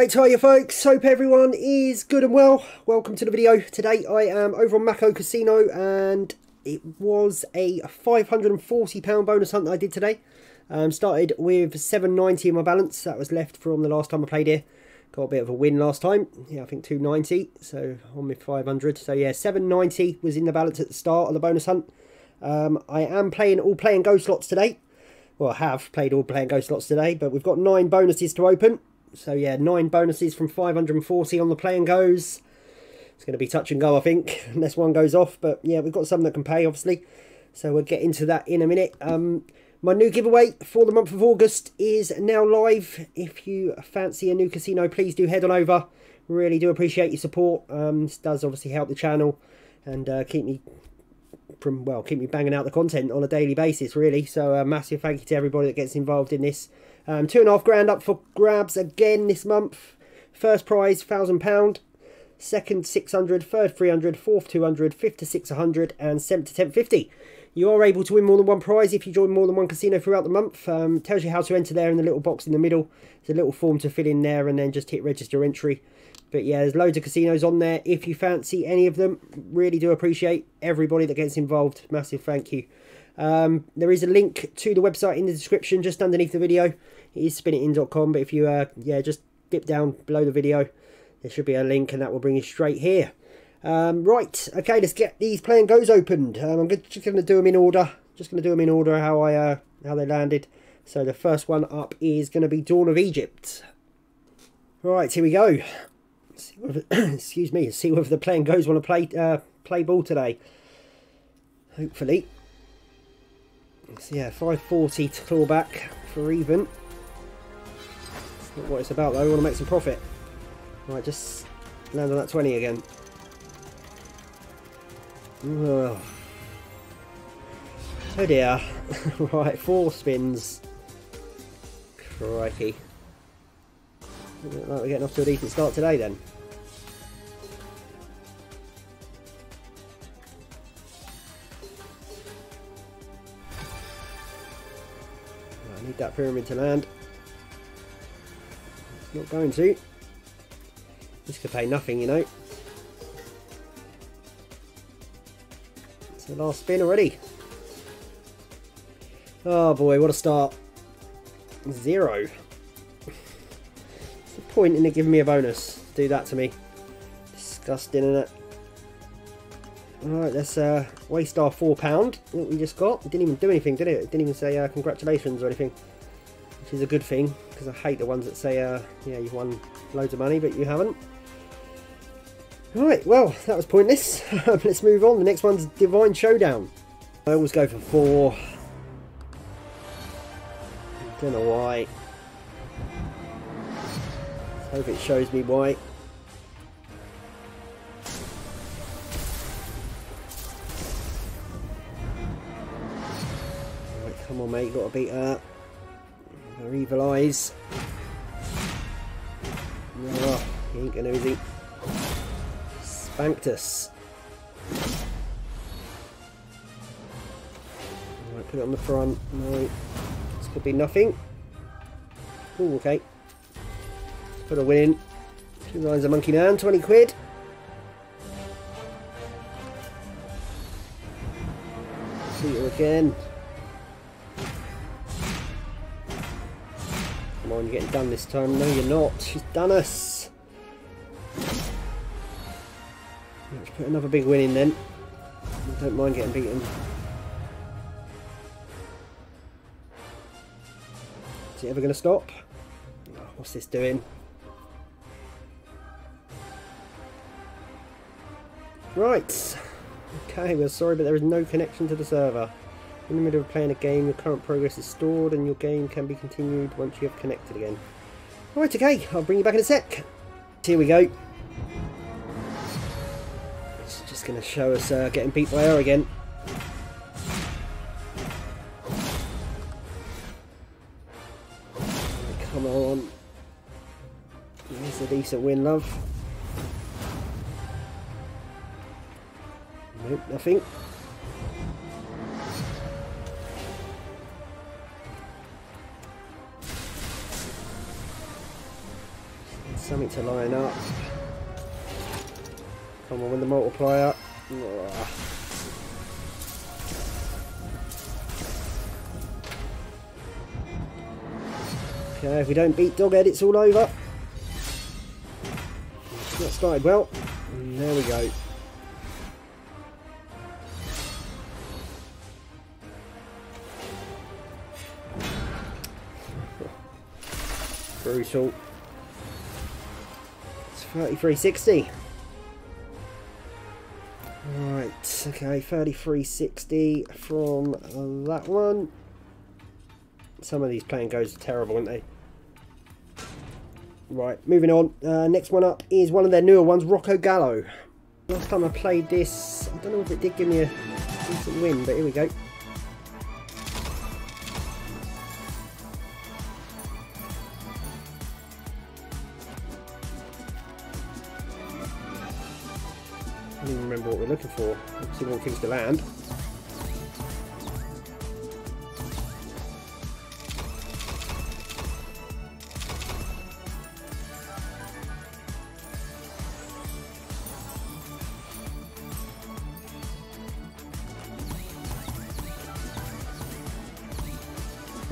Right, hiya folks, hope everyone is good and well. Welcome to the video. Today I am over on Mako Casino and it was a £540 bonus hunt that I did today. Um, started with 790 in my balance, that was left from the last time I played here. Got a bit of a win last time, yeah I think 290, so on with 500. So yeah, 790 was in the balance at the start of the bonus hunt. Um, I am playing all play and go slots today. Well, I have played all play and go slots today, but we've got nine bonuses to open. So yeah, nine bonuses from 540 on the play and goes. It's going to be touch and go, I think, unless one goes off. But yeah, we've got some that can pay, obviously. So we'll get into that in a minute. Um, my new giveaway for the month of August is now live. If you fancy a new casino, please do head on over. Really do appreciate your support. Um, this does obviously help the channel and uh, keep me from well keep me banging out the content on a daily basis really so a massive thank you to everybody that gets involved in this um, two and a half grand up for grabs again this month. First prize, thousand pound. Second, 600. Third, 300. Fourth, 200. Fifth to 600. And seventh to 1050. You are able to win more than one prize if you join more than one casino throughout the month. Um, tells you how to enter there in the little box in the middle. There's a little form to fill in there and then just hit register entry. But yeah, there's loads of casinos on there. If you fancy any of them, really do appreciate everybody that gets involved. Massive thank you. Um, there is a link to the website in the description just underneath the video. It is spinitin.com, but if you uh, yeah just dip down below the video, there should be a link and that will bring you straight here. Um, right, okay, let's get these play and goes opened. Um, I'm just going to do them in order. Just going to do them in order how I uh, how they landed. So the first one up is going to be Dawn of Egypt. Right, here we go. Excuse me. See whether the play and goes want to play uh, play ball today. Hopefully. So yeah, 540 to claw back for even. That's not what it's about though, we want to make some profit. Right, just land on that 20 again. Oh dear. right, four spins. Crikey. Like we're getting off to a decent start today then. That pyramid to land. It's not going to. This could pay nothing, you know. It's the last spin already. Oh boy, what a start. Zero. What's the point in it giving me a bonus? Do that to me. Disgusting, isn't it? Alright, let's uh, waste our £4 that we just got. It didn't even do anything, did it? It didn't even say uh, congratulations or anything. Which is a good thing, because I hate the ones that say, uh, yeah, you've won loads of money, but you haven't. Right, well, that was pointless. let's move on. The next one's Divine Showdown. I always go for four. Don't know why. Hope it shows me why. Come on, mate, got to beat her. Her evil eyes. Oh, he ain't gonna, is he? Spanked us. Right, put it on the front. No, this could be nothing. Oh, okay. Let's put a win in. Two lines of monkey man, 20 quid. See you again. Come on, you're getting done this time. No, you're not. She's done us. Let's put another big win in then. I don't mind getting beaten. Is it ever going to stop? Oh, what's this doing? Right. Okay, we're sorry, but there is no connection to the server. In the middle of playing a game, your current progress is stored and your game can be continued once you have connected again. Right, okay, I'll bring you back in a sec. Here we go. It's just going to show us uh, getting beat by her again. Come on. There's a decent win, love. Nope, nothing. Something to line up. Come on with the multiplier. Ugh. Okay, if we don't beat Doghead, it's all over. It's not started well. And there we go. Brutal. It's 3360. Right, okay, 3360 from that one. Some of these playing goes are terrible, aren't they? Right, moving on. Uh, next one up is one of their newer ones, Rocco Gallo. Last time I played this, I don't know if it did give me a decent win, but here we go. Looking for. See more things to land.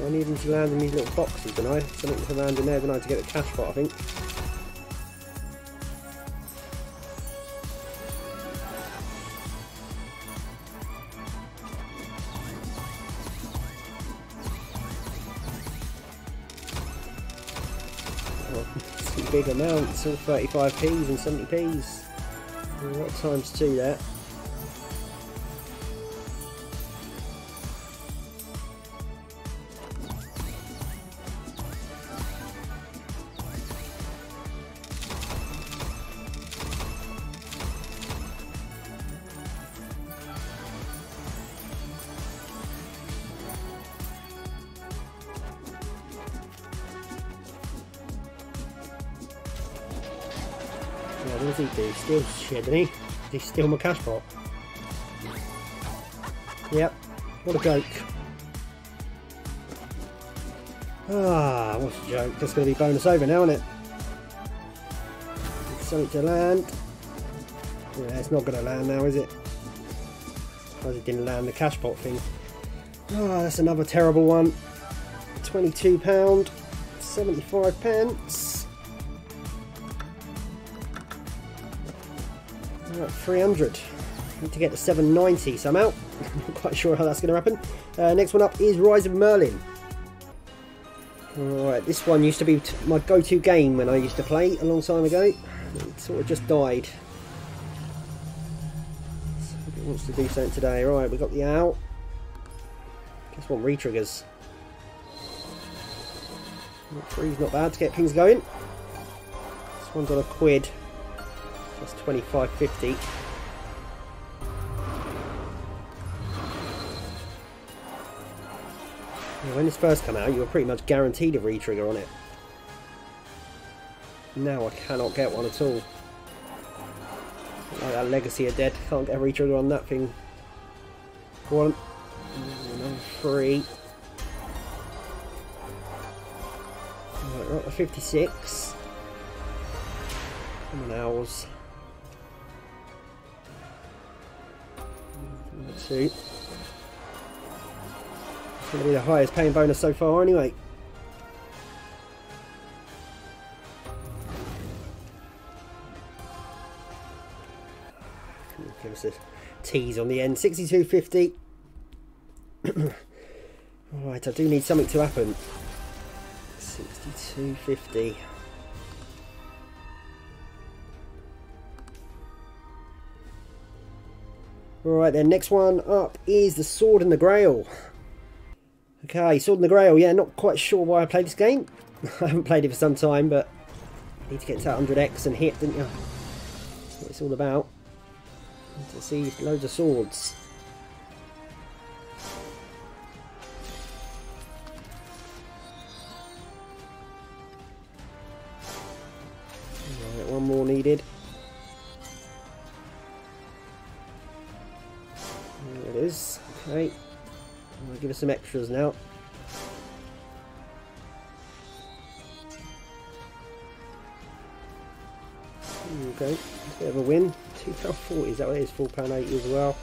I need them to land in these little boxes, don't I? Something to land in there, don't I, to get the cash pot, I think. Some big amounts, all 35p's and 70p's. What times two there? Does he do? Steal shit, doesn't he? Did he steal my cash pot? Yep. What a joke. Ah, what a joke. That's going to be bonus over now, isn't it? Something to land. Yeah, it's not going to land now, is it? Because it didn't land the cash pot thing. Ah, that's another terrible one. £22, 75 pence. 300. Need to get to 790 somehow. I'm out. not quite sure how that's going to happen. Uh, next one up is Rise of Merlin. Alright, this one used to be my go-to game when I used to play a long time ago. It sort of just died. Somebody wants to do something today. Right, we got the owl. Just want re-triggers. Three's not bad to get things going. This one's on a quid. That's 25.50. When this first came out, you were pretty much guaranteed a re-trigger on it. Now I cannot get one at all. Like that Legacy of Dead, can't get a re-trigger on that thing. One, three. Right, we're up to 56. Come on, owls. See. It's going to be the highest paying bonus so far anyway. Give us a tease on the end. 62.50. Alright, I do need something to happen. 62.50. Alright then, next one up is the Sword and the Grail. Okay, Sword and the Grail, yeah, not quite sure why I played this game. I haven't played it for some time, but need to get to 100x and hit, didn't you? That's what it's all about. To see loads of swords. Some extras now. Okay, bit of a win. £2.40, is that what it is? £4.80 as well.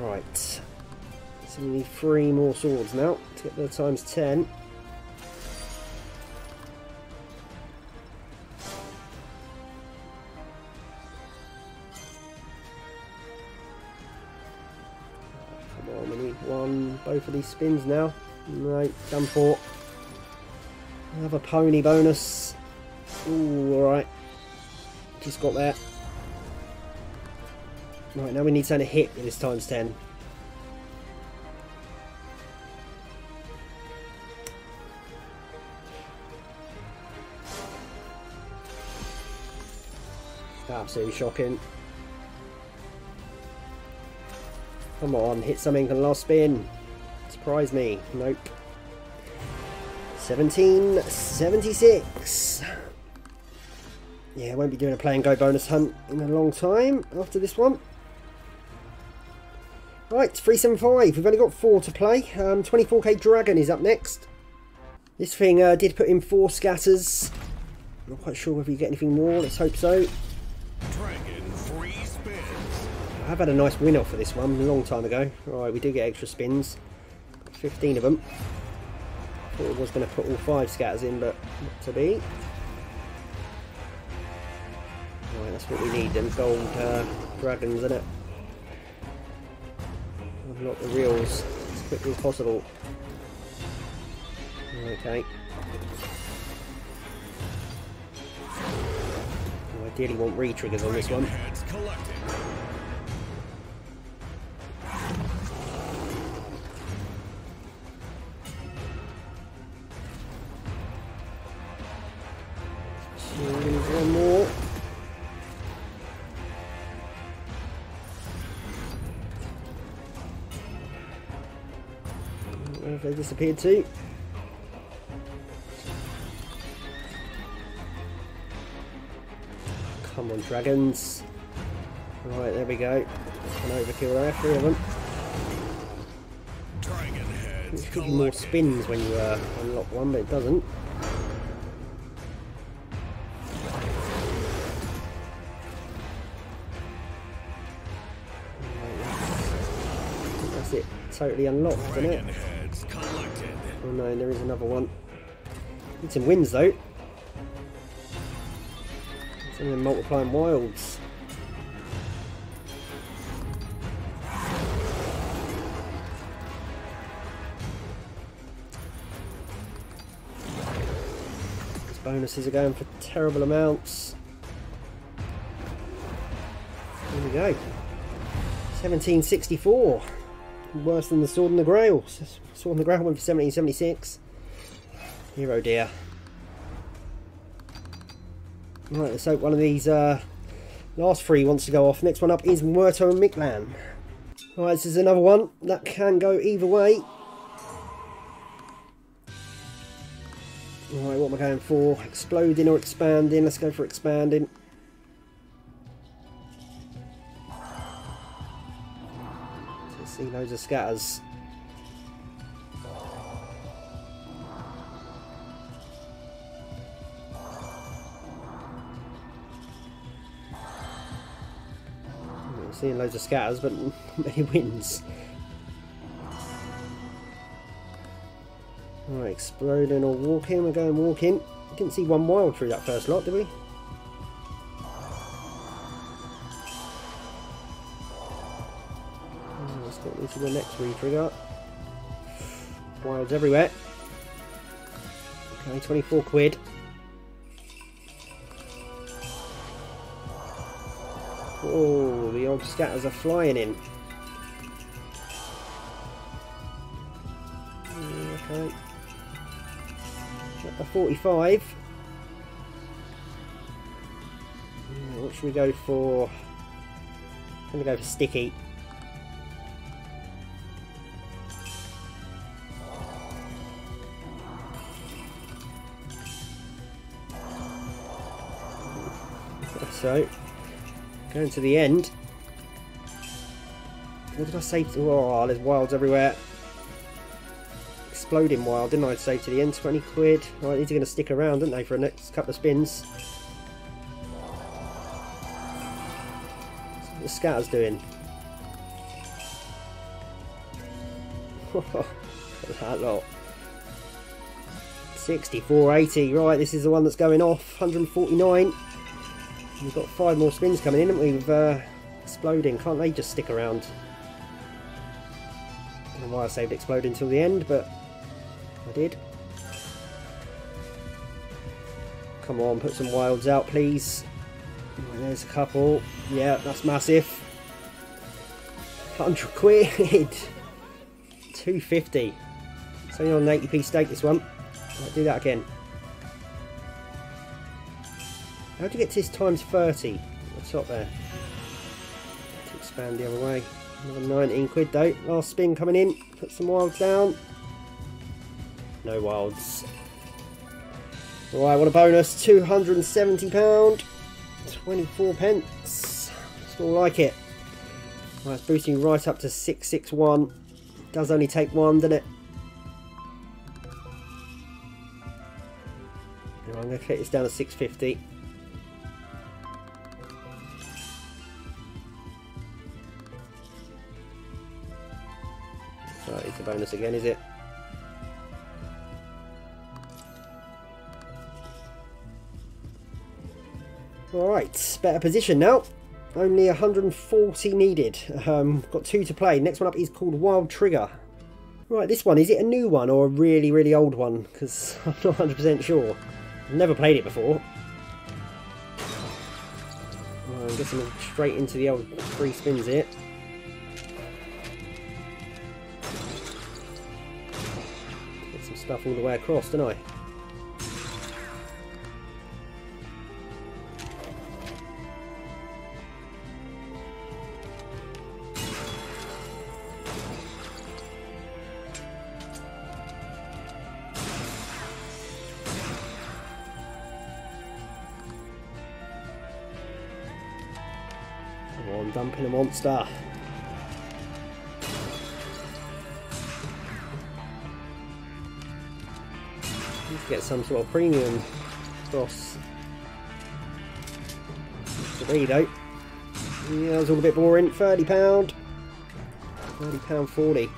Right. So we need three more swords now to get the times 10. Of these spins now. Right, done for. Another pony bonus. Ooh, alright. Just got that. Right, now we need something to hit with this times 10. Absolutely shocking. Come on, hit something the last spin. Surprise me. Nope. 1776. Yeah, I won't be doing a play and go bonus hunt in a long time after this one. Right, 375. We've only got four to play. Um, 24k Dragon is up next. This thing uh, did put in four scatters. Not quite sure whether you get anything more. Let's hope so. Dragon free spins. I've had a nice win off for this one a long time ago. Right, we do get extra spins. 15 of them. Thought I was going to put all five scatters in, but not to be. Right, that's what we need, them gold uh, dragons, isn't it? Unlock the reels as quickly as possible. Okay. I ideally want re-triggers on this one. One more. Where have they disappeared to? Come on, dragons. Right, there we go. An overkill there, three of them. It should more spins when you uh, unlock one, but it doesn't. Totally unlocked, isn't it? Oh no, there is another one. Need some wins though. Some of them multiplying wilds. These bonuses are going for terrible amounts. Here we go. 1764. Worse than the Sword and the Grail. Sword and the Grail went for 1776. Hero dear. Right, let's hope one of these uh, last three wants to go off. Next one up is Muerto and Mictlan. Alright, this is another one that can go either way. Alright, what am I going for? Exploding or expanding? Let's go for expanding. See loads of scatters. Seeing loads of scatters, but many wins. Alright, exploding or walking. We're going walking. Didn't see one wild through that first lot, did we? Let's get into the next re-trigger. Wilds everywhere. Okay, 24 quid. Oh, the old scatters are flying in. Okay. A 45. What should we go for? I'm going to go for sticky. So, Going to the end. What did I say? To, oh, there's wilds everywhere. Exploding wild, didn't I say to the end? 20 quid. Right, these are going to stick around, aren't they, for the next couple of spins. What's the scatters doing? that lot. 64.80. Right, this is the one that's going off. 149. We've got five more spins coming in, haven't we? With uh, exploding. Can't they just stick around? I don't know why I saved exploding until the end, but I did. Come on, put some wilds out, please. There's a couple. Yeah, that's massive. 100 quid. 250. It's only on an 80p stake, this one. Do that again. How'd you get to this times 30? What's up there? To expand the other way. Another 19 quid though. Last spin coming in. Put some wilds down. No wilds. Oh, Alright, what a bonus. £270. 24 pence. Still like it. Right, it's boosting right up to 661. Does only take one, doesn't it? I'm going to click this down to 650. It's again, is it? Alright, better position now. Only 140 needed. Um, got two to play. Next one up is called Wild Trigger. Right, this one, is it a new one or a really, really old one? Because I'm not 100% sure. Never played it before. I'm straight into the old three spins here. Stuff all the way across, don't I? Oh, Come on, dumping a monster. Get some sort of premium cross. There you go. Yeah, that was all a bit boring. £30. £30 40.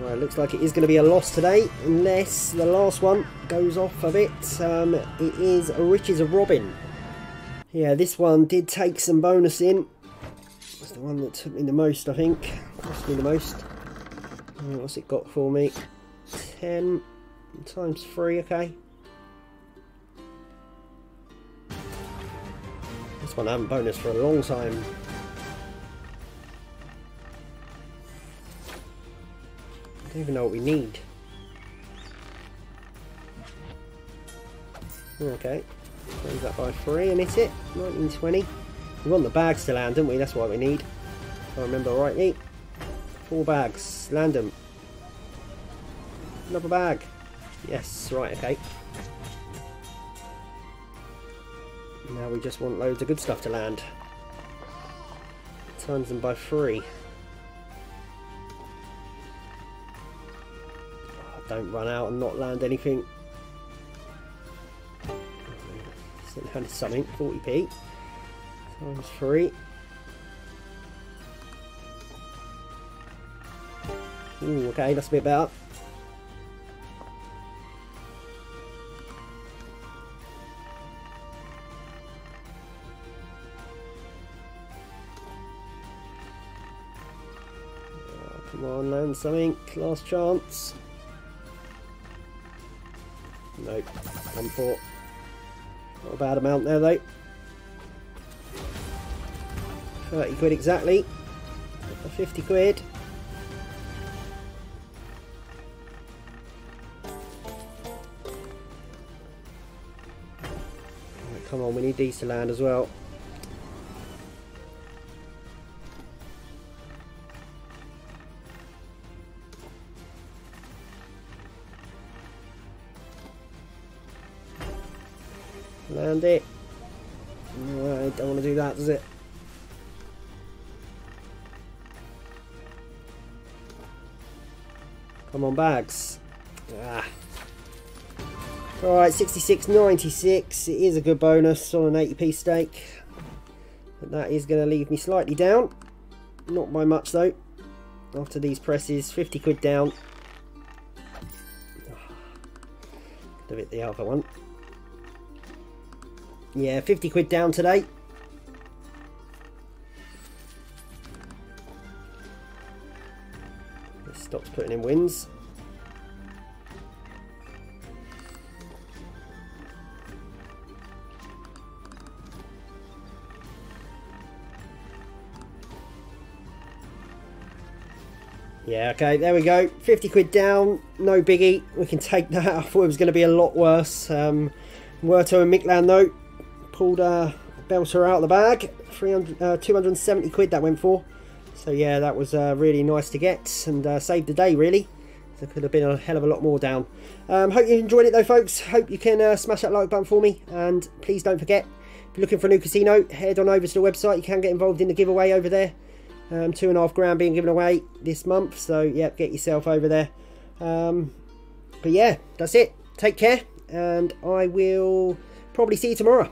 Right, looks like it is going to be a loss today, unless the last one goes off a bit. Um, it is Riches of Robin. Yeah, this one did take some bonus in. It's the one that took me the most, I think. Cost me the most. Uh, what's it got for me? 10 times 3, okay. This one I haven't bonus for a long time. I don't even know what we need. Okay, raise that by three and hit it. 1920. We want the bags to land, don't we? That's what we need. I remember rightly. Four bags. Land them. Another bag. Yes, right, okay. Now we just want loads of good stuff to land. Times them by three. Oh, don't run out and not land anything. landed something, 40p. Times three. Ooh, okay, that's a bit better. Come on, land something. Last chance. Nope. Come for. Not a bad amount there though. 30 quid exactly. 50 quid. Come on, we need these to land as well. Land it. No, I don't want to do that, does it? Come on, bags. Alright, 66.96. It is a good bonus on an 80p stake. But that is going to leave me slightly down. Not by much though. After these presses, 50 quid down. A bit the other one. Yeah, 50 quid down today. stops putting in wins. Yeah, okay, there we go. 50 quid down, no biggie. We can take that. I thought it was going to be a lot worse. Um, Muerto and Mictlan, though, pulled a belter out of the bag. 300, uh, 270 quid that went for. So yeah, that was uh, really nice to get and uh, saved the day, really. There could have been a hell of a lot more down. Um, hope you enjoyed it, though, folks. Hope you can uh, smash that like button for me. And please don't forget, if you're looking for a new casino, head on over to the website. You can get involved in the giveaway over there. Um, two and a half grand being given away this month. So, yeah, get yourself over there. Um, but yeah, that's it. Take care. And I will probably see you tomorrow.